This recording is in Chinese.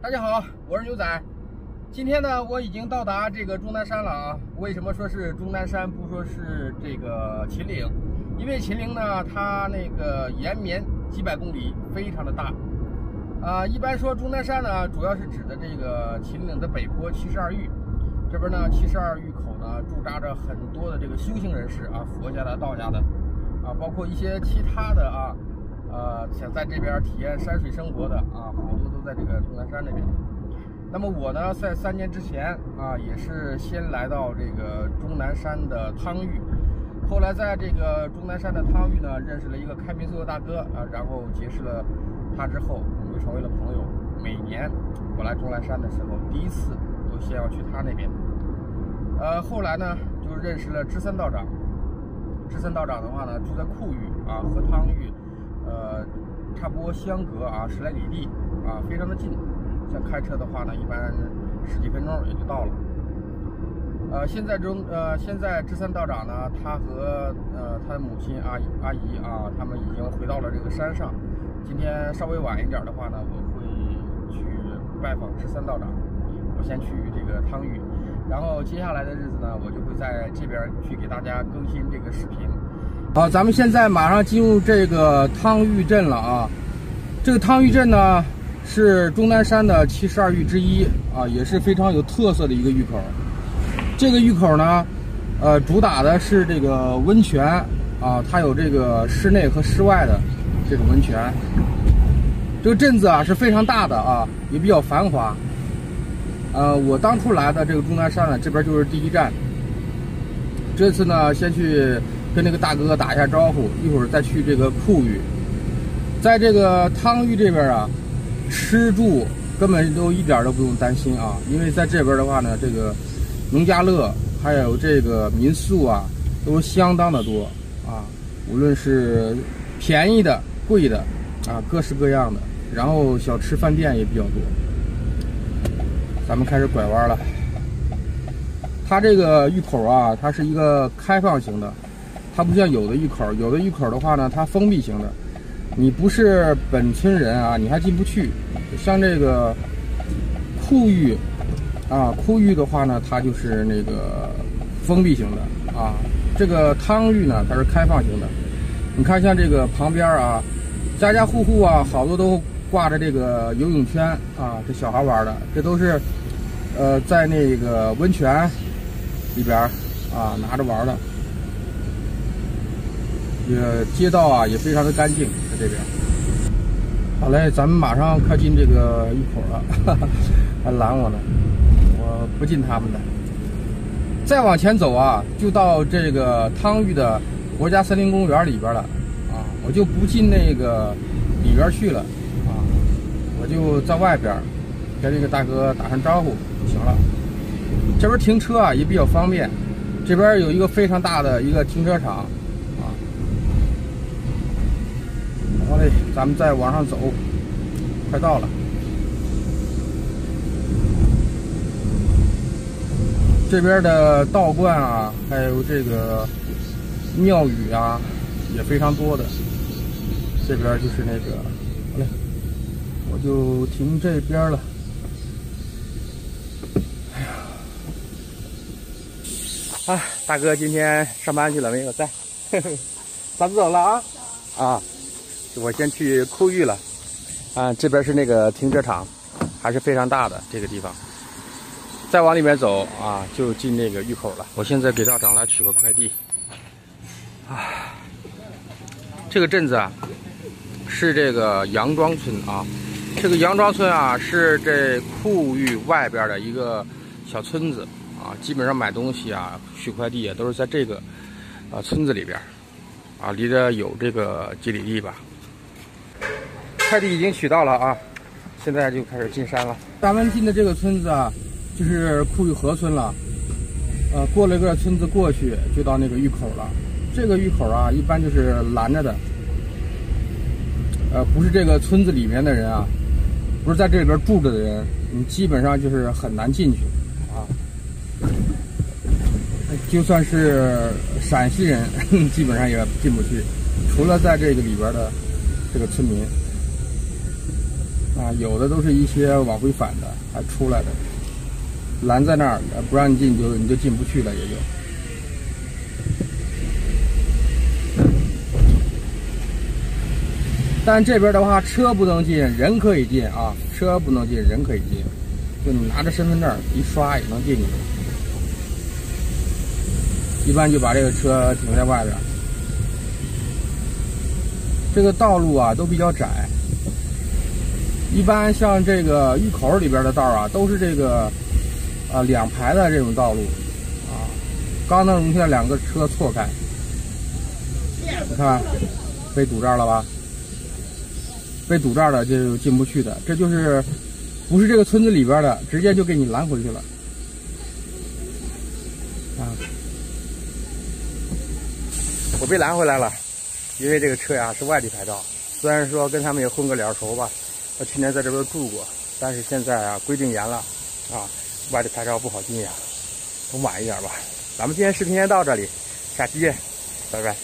大家好，我是牛仔。今天呢，我已经到达这个终南山了啊。为什么说是终南山，不说是这个秦岭？因为秦岭呢，它那个延绵几百公里，非常的大。啊，一般说终南山呢，主要是指的这个秦岭的北坡七十二峪。这边呢，七十二峪口呢，驻扎着很多的这个修行人士啊，佛家的、道家的，啊，包括一些其他的啊。呃，想在这边体验山水生活的啊，好多都在这个终南山那边。那么我呢，在三年之前啊，也是先来到这个终南山的汤峪，后来在这个终南山的汤峪呢，认识了一个开民宿的大哥啊，然后结识了他之后，我们就成为了朋友。每年我来终南山的时候，第一次都先要去他那边。呃，后来呢，就认识了知森道长。知森道长的话呢，住在库峪啊，和汤峪。差不多相隔啊十来里地啊，非常的近。像开车的话呢，一般十几分钟也就到了。呃，现在中呃，现在知三道长呢，他和呃他的母亲阿姨阿姨啊，他们已经回到了这个山上。今天稍微晚一点的话呢，我会去拜访知三道长。我先去这个汤峪，然后接下来的日子呢，我就会在这边去给大家更新这个视频。好，咱们现在马上进入这个汤峪镇了啊！这个汤峪镇呢，是终南山的七十二峪之一啊，也是非常有特色的一个峪口。这个峪口呢，呃，主打的是这个温泉啊，它有这个室内和室外的这种温泉。这个镇子啊是非常大的啊，也比较繁华。呃，我当初来的这个终南山呢，这边就是第一站。这次呢，先去。跟那个大哥打一下招呼，一会儿再去这个库峪，在这个汤峪这边啊，吃住根本都一点都不用担心啊，因为在这边的话呢，这个农家乐还有这个民宿啊，都相当的多啊，无论是便宜的、贵的啊，各式各样的，然后小吃饭店也比较多。咱们开始拐弯了，它这个峪口啊，它是一个开放型的。它不像有的峪口，有的峪口的话呢，它封闭型的，你不是本村人啊，你还进不去。像这个库峪啊，库峪的话呢，它就是那个封闭型的啊。这个汤峪呢，它是开放型的。你看，像这个旁边啊，家家户户啊，好多都挂着这个游泳圈啊，这小孩玩的，这都是呃在那个温泉里边啊拿着玩的。这个街道啊也非常的干净，在这边。好嘞，咱们马上快进这个峪口了，还拦我呢，我不进他们的。再往前走啊，就到这个汤峪的国家森林公园里边了啊，我就不进那个里边去了啊，我就在外边跟这个大哥打声招呼就行了。这边停车啊也比较方便，这边有一个非常大的一个停车场。好嘞，咱们再往上走，快到了。这边的道观啊，还有这个庙宇啊，也非常多的。这边就是那个，好嘞，我就停这边了。哎呀，啊，大哥今天上班去了没有？在，咱们走了啊，啊。我先去库峪了，啊，这边是那个停车场，还是非常大的这个地方。再往里面走啊，就进那个峪口了。我现在给道长来取个快递。啊，这个镇子啊，是这个杨庄村啊。这个杨庄村啊，是这库峪外边的一个小村子啊。基本上买东西啊、取快递啊，都是在这个啊村子里边啊，离得有这个几里地吧。快递已经取到了啊，现在就开始进山了。咱们进的这个村子啊，就是库峪河村了。呃，过了个村子过去，就到那个峪口了。这个峪口啊，一般就是拦着的。呃，不是这个村子里面的人啊，不是在这里边住着的人，你基本上就是很难进去啊。就算是陕西人，基本上也进不去，除了在这个里边的这个村民。啊，有的都是一些往回返的，还出来的，拦在那儿，不让你进，就你就进不去了，也就。但这边的话，车不能进，人可以进啊，车不能进，人可以进，就你拿着身份证一刷也能进去。一般就把这个车停在外边。这个道路啊都比较窄，一般像这个峪口里边的道啊，都是这个啊两排的这种道路啊，刚能容下两个车错开。你看，被堵这儿了吧？被堵这儿了就进不去的，这就是不是这个村子里边的，直接就给你拦回去了。啊，我被拦回来了，因为这个车呀是外地牌照，虽然说跟他们也混个脸熟吧，我去年在这边住过，但是现在啊规定严了，啊，外地牌照不好进呀，等晚一点吧。咱们今天视频先到这里，下期见，拜拜。